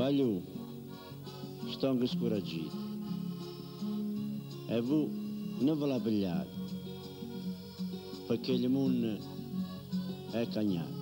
Olha, estão escuragido. É vou não vou lá brilhar. Porque ele mundo é canhado.